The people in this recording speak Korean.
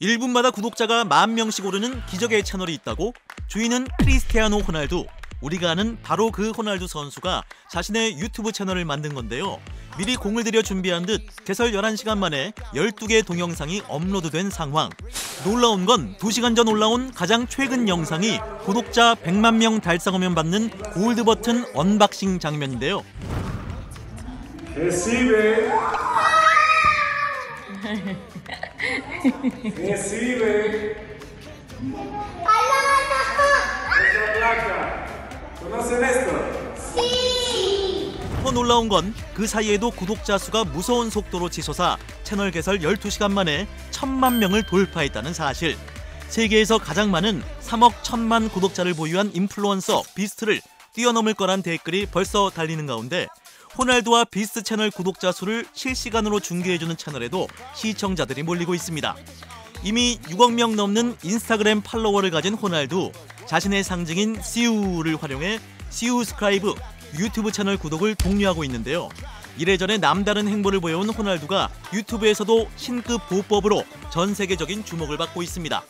1분마다 구독자가 만 명씩 오르는 기적의 채널이 있다고? 주인은 크리스티아노 호날두. 우리가 아는 바로 그 호날두 선수가 자신의 유튜브 채널을 만든 건데요. 미리 공을 들여 준비한 듯 개설 11시간 만에 12개의 동영상이 업로드된 상황. 놀라운 건 2시간 전 올라온 가장 최근 영상이 구독자 100만 명 달성하면 받는 골드 버튼 unboxing 장면인데요. Recibe. Recibe. Esta placa. ¿Conocen esto? 더 놀라운 건 그 사이에도 구독자 수가 무서운 속도로 치솟아 채널 개설 12시간 만에 천만 명을 돌파했다는 사실. 세계에서 가장 많은 3억 1천만 구독자를 보유한 인플루언서 비스트를 뛰어넘을 거란 댓글이 벌써 달리는 가운데 호날두와 비스트 채널 구독자 수를 실시간으로 중계해주는 채널에도 시청자들이 몰리고 있습니다. 이미 6억 명 넘는 인스타그램 팔로워를 가진 호날두 자신의 상징인 시우를 활용해 SIUbscribe 유튜브 채널 구독을 독려하고 있는데요. 이래저래 남다른 행보를 보여온 호날두가 유튜브에서도 신급 보법으로 전 세계적인 주목을 받고 있습니다.